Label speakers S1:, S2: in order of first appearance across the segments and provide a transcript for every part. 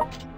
S1: you.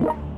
S1: you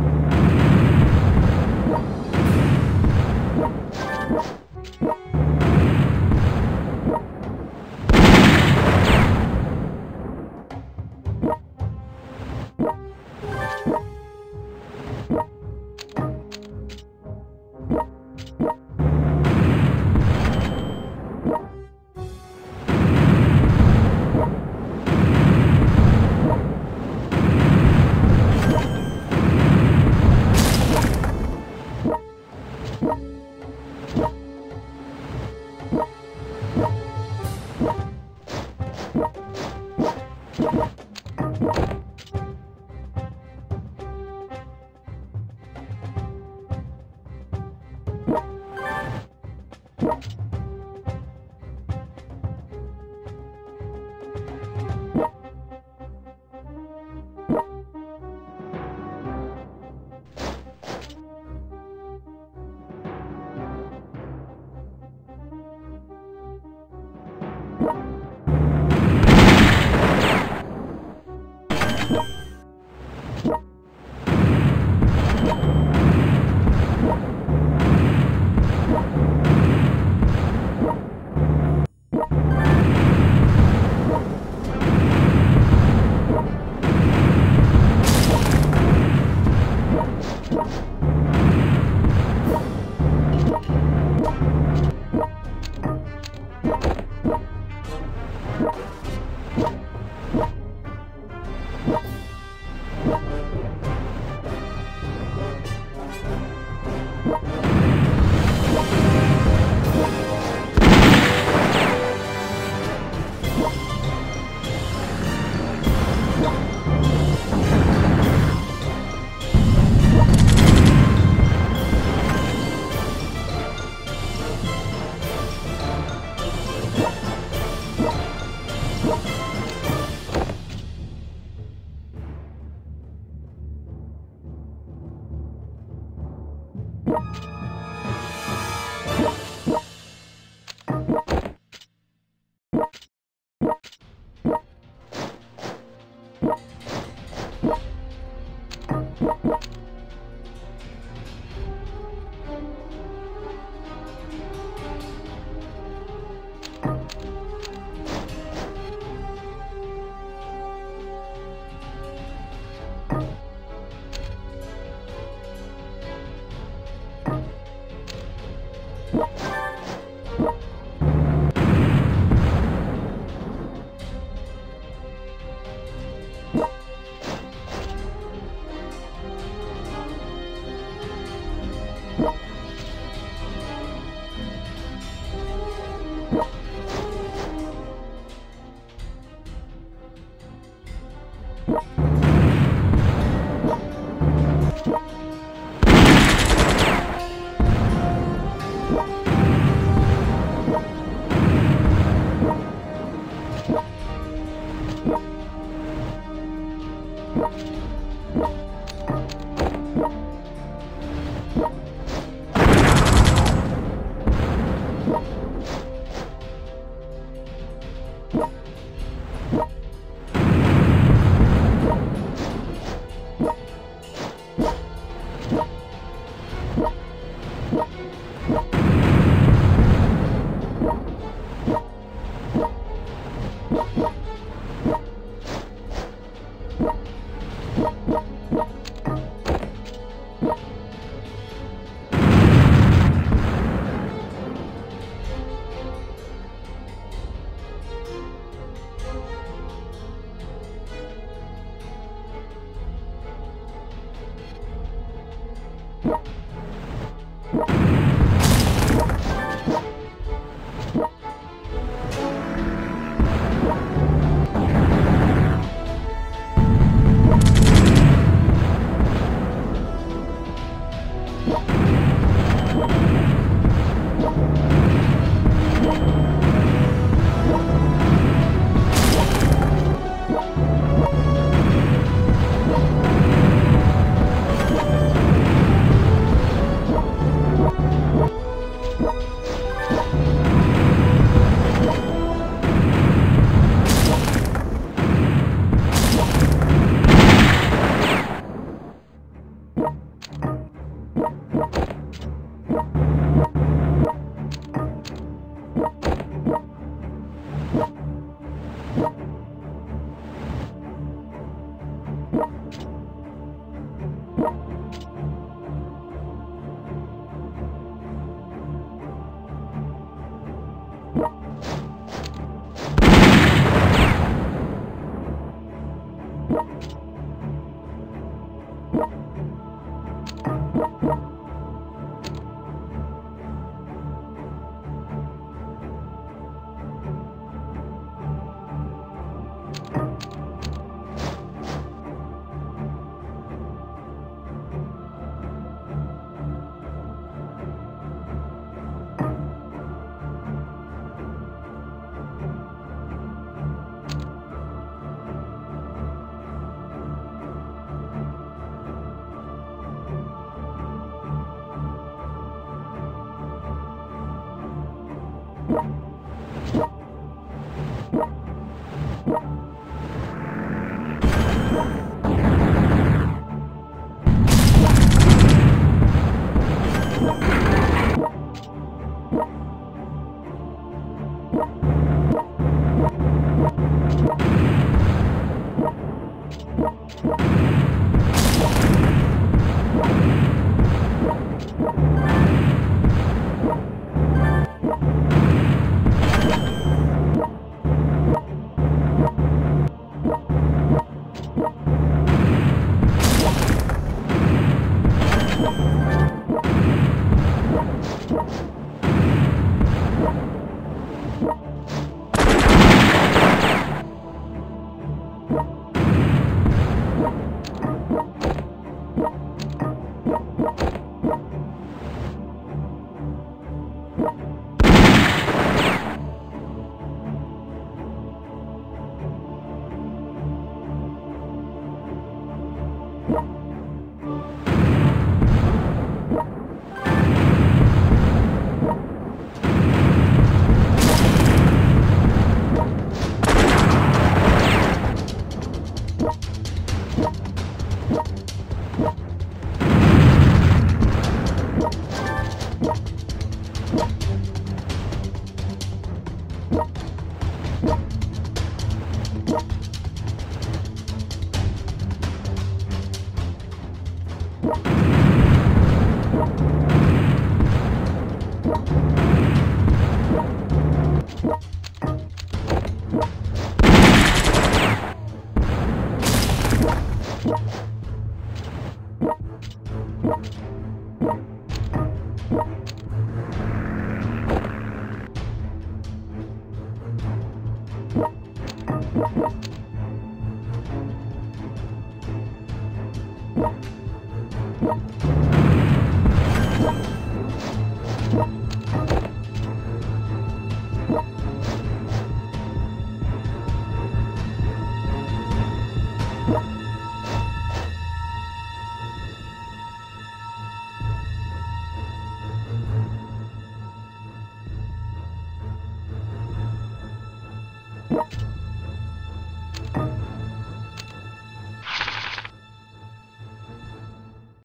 S1: you.